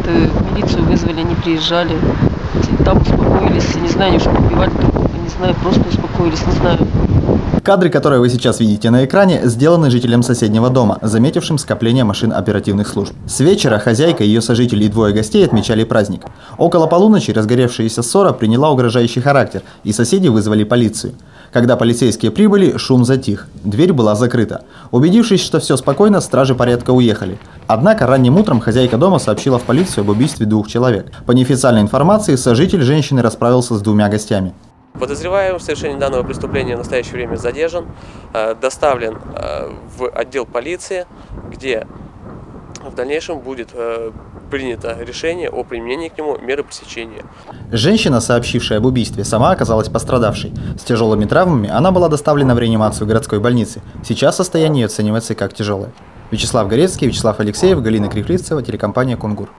как-то милицию вызвали, они приезжали. Там успокоились, не знаю, они что убивали друг не знаю, просто успокоились, не знаю. Кадры, которые вы сейчас видите на экране, сделаны жителем соседнего дома, заметившим скопление машин оперативных служб. С вечера хозяйка, ее сожители и двое гостей отмечали праздник. Около полуночи разгоревшаяся ссора приняла угрожающий характер, и соседи вызвали полицию. Когда полицейские прибыли, шум затих. Дверь была закрыта. Убедившись, что все спокойно, стражи порядка уехали. Однако ранним утром хозяйка дома сообщила в полицию об убийстве двух человек. По неофициальной информации, сожитель женщины расправился с двумя гостями. Подозреваемый в совершении данного преступления в настоящее время задержан, э, доставлен э, в отдел полиции, где в дальнейшем будет э, принято решение о применении к нему меры пресечения. Женщина, сообщившая об убийстве, сама оказалась пострадавшей. С тяжелыми травмами она была доставлена в реанимацию городской больницы. Сейчас состояние ее оценивается как тяжелое. Вячеслав Горецкий, Вячеслав Алексеев, Галина Крикливцева, телекомпания «Кунгур».